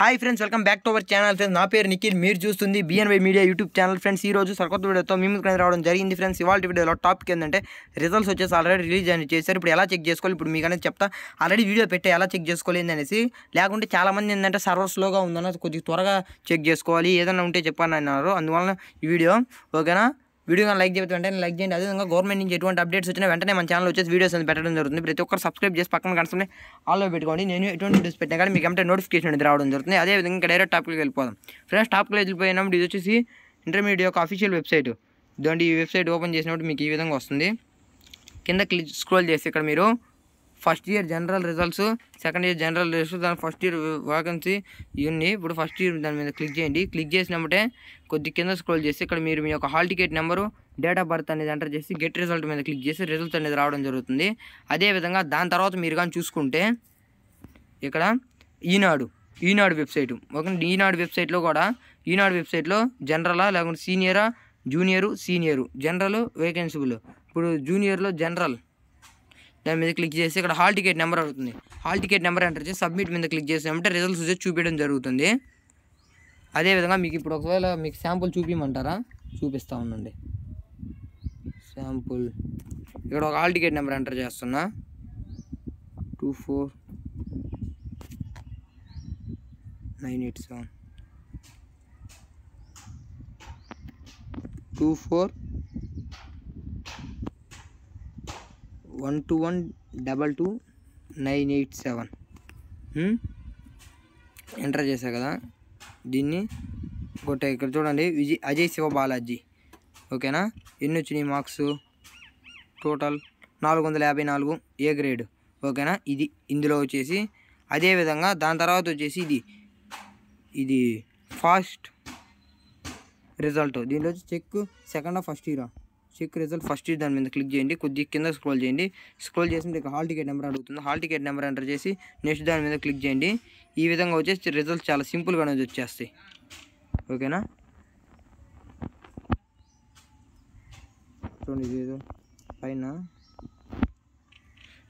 Hi friends welcome back to our channel friends. నా పేరు నిఖిల్ మీరు చూస్తుంది BNY media YouTube channel friends. ఈ రోజు సరికొత్త వీడియోతో మీ ముందుకు రావడం జరిగింది ఫ్రెండ్స్. ఇవాళ వీడియోలో టాపిక్ ఏంటంటే రిజల్ట్స్ వచ్చేసి ఆల్రెడీ రిలీజ్ అని చేశారు. ఇప్పుడు ఎలా చెక్ చేసుకోవాలి? ఇప్పుడు మీకు అనేది చెప్తా. ఆల్రెడీ వీడియో పెట్టి ఎలా చెక్ చేసుకోవాలి అనేసి. లేకుంటే చాలామంది ఏంటంటే సర్వర్ స్లోగా ఉందన్న కొద్దిగా త్వరగా చెక్ చేసుకోవాలి. ఏదైనా ఉంటే చెప్పాను అన్నారు. అందువలన ఈ వీడియో ఓకేనా? వీడియో కానీ లైక్ చేయకపోతే వెంటనే లైక్ చేయండి. అదేవిధంగా గవర్నమెంట్ నుంచి ఎటువంటి అప్డేట్స్ వచ్చినా వెంటనే మన ఛానల్ వచ్చేసి వీడియోస్ అనేది పెట్టడం జరుగుతుంది. ప్రతి ఒక్కరు సబ్స్క్రైబ్ చేసి పక్కన కనుక ఆల్లో పెట్టుకోండి. నేను ఎటువంటి వీడియోస్ పెట్టినా కానీ మీకు అంటే నోటిఫికేషన్ అనేది రావడం జరుగుతుంది. అదేవిధంగా ఇంకా డైరెక్ట్ టాపిక్కి వెళ్ళిపోదాం. ఫ్రెండ్స్ టాపిక్లో వెళ్ళిపోయినప్పుడు ఇది వచ్చేసి ఇంటర్మీడియట్ యొక్క అఫీషియల్ వెబ్సైట్ ఇదండి ఈ వెబ్సైట్ ఓపెన్ చేసినప్పుడు మీకు ఈ విధంగా వస్తుంది. కింద క్లిక్ స్క్రోల్ చేసి ఇక్కడ మీరు first year general results second year general results దాని ఫస్ట్ ఇయర్ వేకెన్సీ ఇవన్నీ. ఇప్పుడు ఫస్ట్ ఇయర్ దాని మీద క్లిక్ చేయండి. క్లిక్ చేసినప్పుడే కొద్ది కింద స్క్రోల్ చేసి ఇక్కడ మీరు మీ యొక్క hall ticket number date of birth అనేది ఎంటర్ చేసి గెట్ రిజల్ట్ మీద క్లిక్ చేసి రిజల్ట్ అనేది రావడం జరుగుతుంది. అదేవిధంగా దాని తర్వాత మీరు కానీ చూసుకుంటే ఇక్కడ ఈనాడు ఈనాడు వెబ్సైట్ ఒక ఈనాడు వెబ్సైట్లో కూడా ఈనాడు వెబ్సైట్లో జనరలా లేకుంటే సీనియరా జూనియరు సీనియరు జనరల్ వేకెన్సీలు ఇప్పుడు జూనియర్లో జనరల్ దాని మీద క్లిక్ చేసి ఇక్కడ హాల్ టికెట్ నెంబర్ అడుగుతుంది. హాల్ టికెట్ నెంబర్ ఎంటర్ చేసి సబ్మిట్ మీద క్లిక్ చేసామంటే రిజల్ట్స్ వచ్చి చూపించడం జరుగుతుంది. అదేవిధంగా మీకు ఇప్పుడు ఒకవేళ మీకు శాంపుల్ చూపించమంటారా చూపిస్తా ఉండండి. శాంపుల్ ఇక్కడ ఒక హాల్ టికెట్ నెంబర్ ఎంటర్ చేస్తున్నా. Two four nine eight seven two four one two one double two nine eight seven enter చేశా కదా? దీన్ని కొట్ట ఇక్కడ చూడండి. విజయ్ అజయ్ శివ బాలాజీ. ఓకేనా? ఎన్ని వచ్చినాయి మార్క్స్ టోటల్ నాలుగు వందల యాభై నాలుగు ఏ గ్రేడ్ ఓకేనా? ఇది ఇందులో వచ్చేసి అదేవిధంగా దాని తర్వాత వచ్చేసి ఇది. ఇది ఫాస్ట్ రిజల్ట్ దీనిలో వచ్చి చెక్ సెకండ్ ఫస్ట్ ఇయరా చెక్ రిజల్ట్ ఫస్ట్ దాని మీద క్లిక్ చేయండి. కొద్దిగా కింద స్క్రోల్ చేయండి. స్క్రోల్ చేసి మీకు హాల్ టికెట్ నెంబర్ అడుగుతుంది. హాల్ టికెట్ నెంబర్ ఎంటర్ చేసి నెక్స్ట్ దాని మీద క్లిక్ చేయండి. ఈ విధంగా వచ్చేసి రిజల్ట్ చాలా సింపుల్గా వచ్చేస్తాయి. ఓకేనా? చూడండి పైన.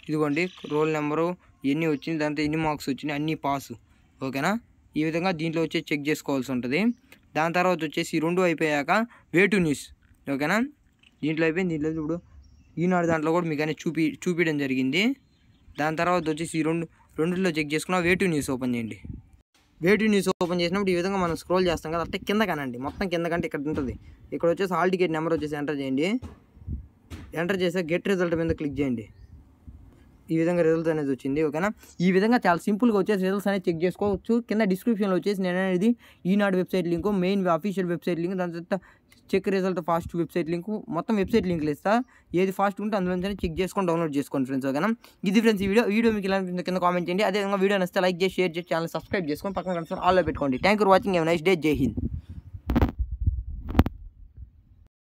ఇదిగోండి రోల్ నెంబరు ఎన్ని వచ్చింది దాంతో ఎన్ని మార్క్స్ వచ్చినాయి అన్నీ పాస్. ఓకేనా? ఈ విధంగా దీంట్లో వచ్చి చెక్ చేసుకోవాల్సి ఉంటుంది. దాని తర్వాత వచ్చేసి రెండు అయిపోయాక వే టు న్యూస్. ఓకేనా? దీంట్లో అయిపోయింది. దీంట్లో ఇప్పుడు ఈనాడు దాంట్లో కూడా మీకు అనేది చూపి చూపించడం జరిగింది. దాని తర్వాత వచ్చేసి ఈ రెండు రెండులో చెక్ చేసుకున్న వేటు న్యూస్ ఓపెన్ చేయండి. వేటు న్యూస్ ఓపెన్ చేసినప్పుడు ఈ విధంగా మనం స్క్రోల్ చేస్తాం కదా అంటే కింద కానండి. మొత్తం కింద కంటే ఇక్కడ ఉంటుంది. ఇక్కడ వచ్చేసి హాల్ టికెట్ నెంబర్ వచ్చేసి ఎంటర్ చేయండి. ఎంటర్ చేస్తే గెట్ రిజల్ట్ మీద క్లిక్ చేయండి. ఈ విధంగా రిజల్ట్ అనేది వచ్చింది ఓకేనా ఈ విధంగా చాలా సింపుల్గా వచ్చేసి రిజల్ట్స్ అనేది చెక్ చేసుకోవచ్చు. కింద డిస్క్రిప్షన్లో వచ్చేసి నేను అనేది Eenadu website link main official website link దాని తర్వాత check result fast website link మొత్తం వెబ్సైట్ లింక్లు ఇస్తా. ఏది ఫాస్ట్ ఉంటే అందులోనే చెక్ చేసుకొని డౌన్లోడ్ చేసుకోండి ఫ్రెండ్స్ ఓకేనా ఇది ఫ్రెండ్స్ ఈ వీడియో వీడియో మీకు ఇలా అనిపించిందో కింద కామెంట్ చేయండి. అదేవిధంగా వీడియో నచ్చితే లైక్ చేసి షేర్ చేసి ఛానల్ సబ్స్క్రైబ్ చేసుకొని పక్కన కనుక ఆల్లో పెట్టుకోండి. Thank for watching nice day Jai Hind